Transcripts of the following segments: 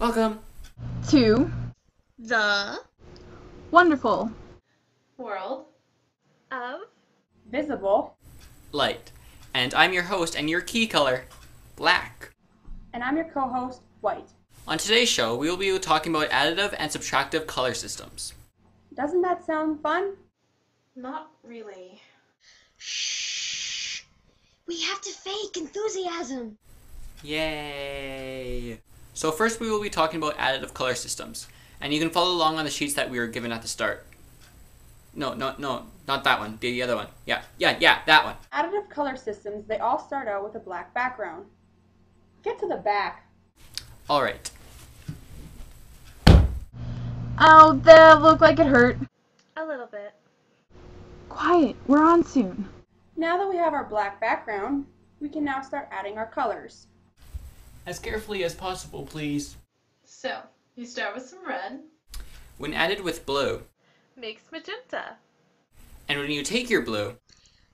Welcome. to The Wonderful. World of Visible. Light. And I'm your host and your key color, black. And I'm your co-host, White. On today's show, we will be talking about additive and subtractive color systems. Doesn't that sound fun? not really. Shh. We have to fake enthusiasm. Yay! So first we will be talking about additive color systems. And you can follow along on the sheets that we were given at the start. No, no, no, not that one. The other one. Yeah, yeah, yeah, that one. Additive color systems, they all start out with a black background. Get to the back. Alright. Oh, that looked like it hurt. A little bit. Quiet, we're on soon. Now that we have our black background, we can now start adding our colors. As carefully as possible, please. So, you start with some red, When added with blue, makes magenta. and when you take your blue,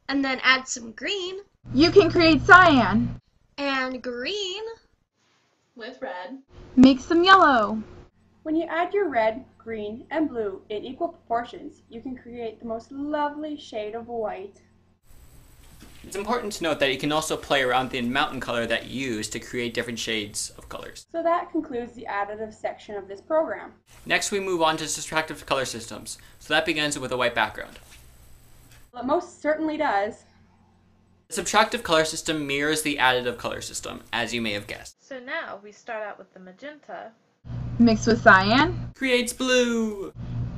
And then add some green You can create cyan. and green. With red, Makes some yellow. When you add your red, green, and blue in equal proportions, you can create the most lovely shade of white. It's important to note that you can also play around the mountain color that you use to create different shades of colors. So that concludes the additive section of this program. Next, we move on to subtractive color systems. So that begins with a white background. Well, it most certainly does. The subtractive color system mirrors the additive color system, as you may have guessed. So now we start out with the magenta. Mixed with cyan. Creates blue!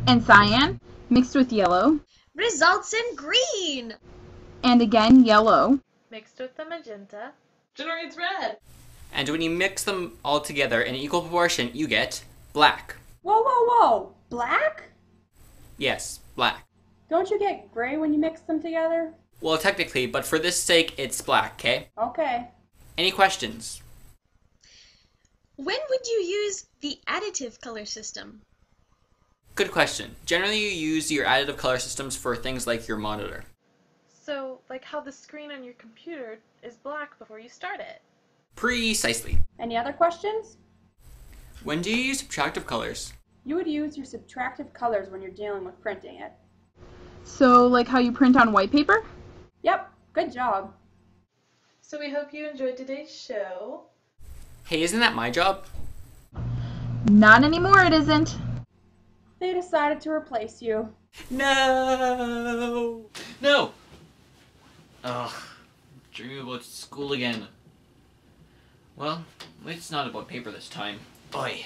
And cyan. Mixed with yellow. Results in green. And again, yellow. Mixed with the magenta, generates red. And when you mix them all together in equal proportion, you get black. Whoa, whoa, whoa! Black? Yes, black. Don't you get gray when you mix them together? Well, technically, but for this sake, it's black, okay? Okay. Any questions? When would you use the additive color system? Good question. Generally, you use your additive color systems for things like your monitor. So, like how the screen on your computer is black before you start it. Precisely. Any other questions? When do you use subtractive colors? You would use your subtractive colors when you're dealing with printing it. So, like how you print on white paper? Yep, good job. So we hope you enjoyed today's show. Hey, isn't that my job? Not anymore, it isn't. They decided to replace you. No! No! Ugh, dreaming about school again. Well, at least it's not about paper this time. Oi.